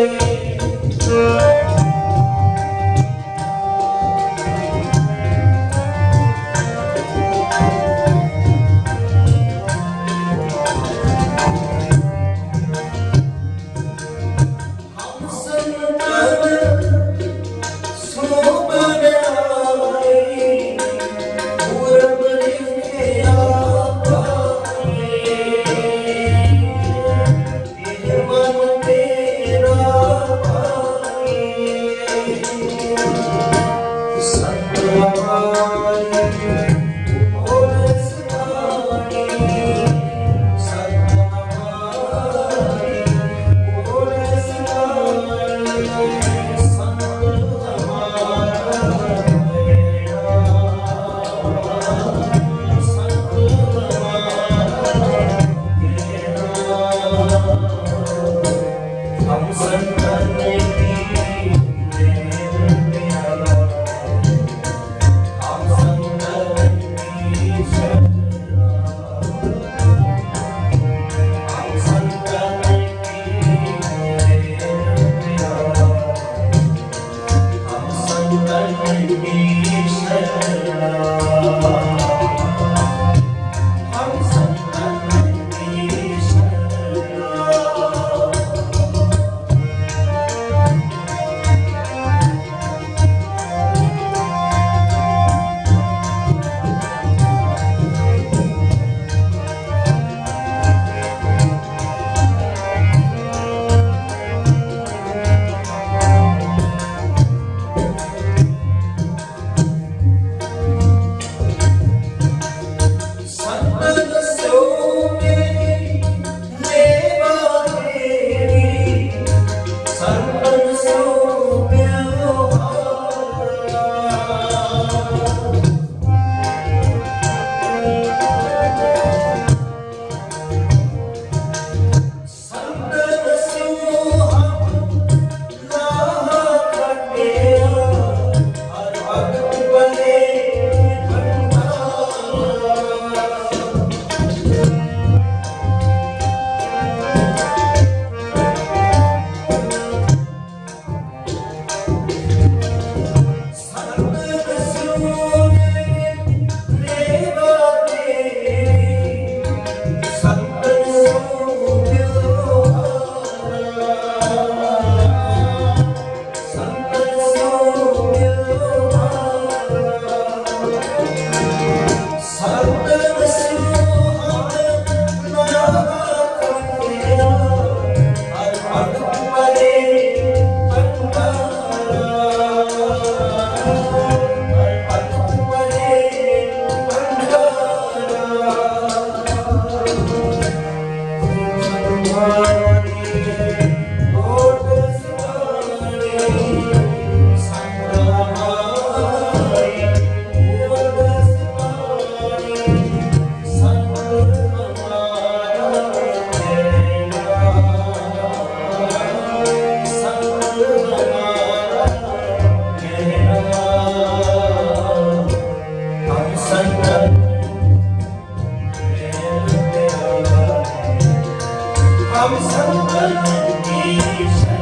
Thank I'm not be so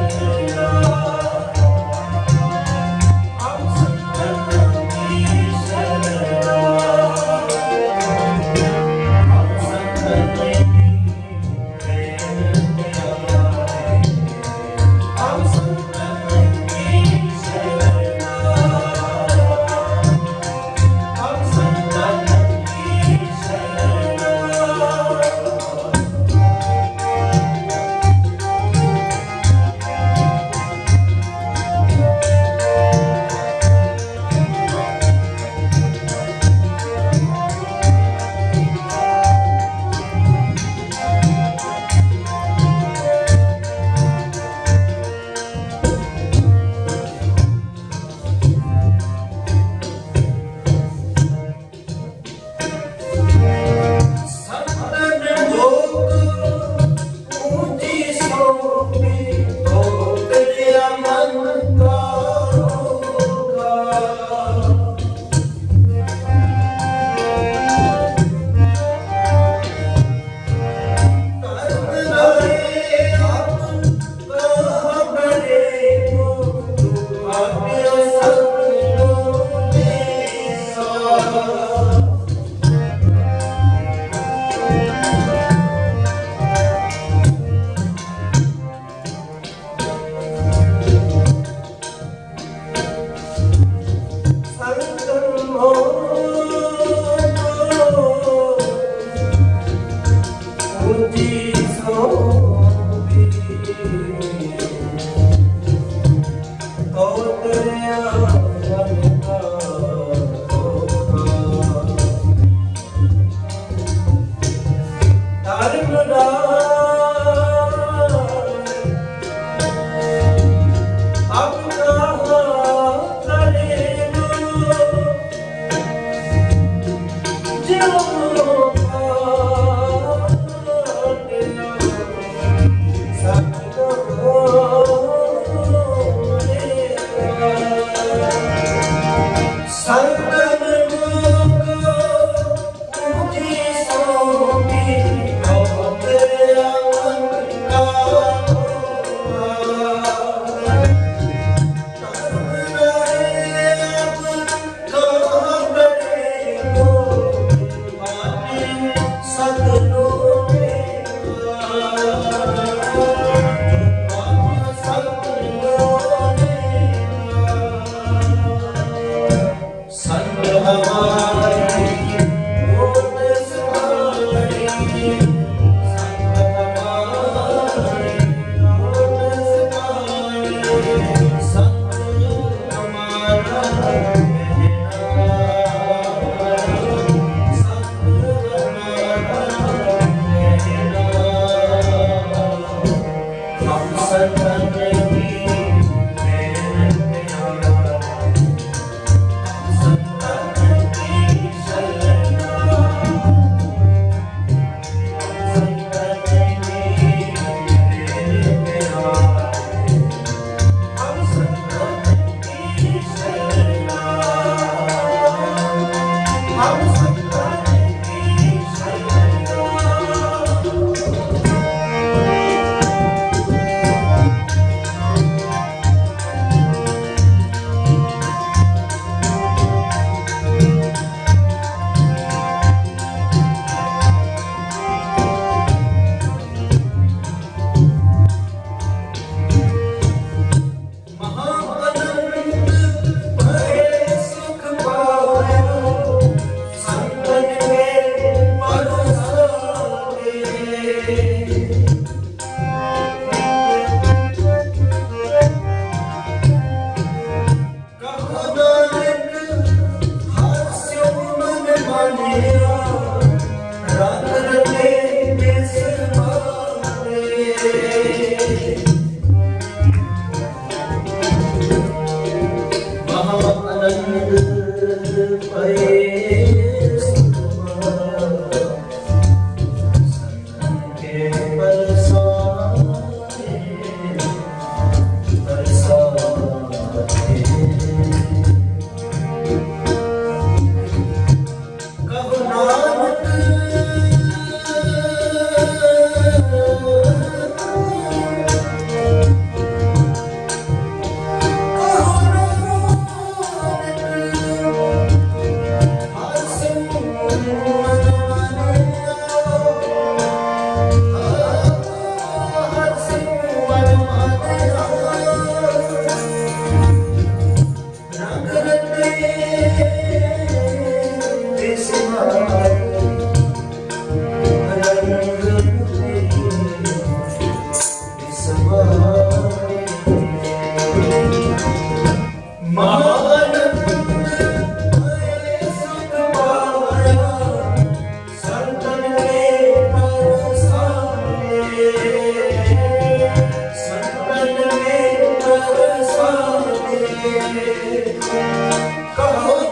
Come on.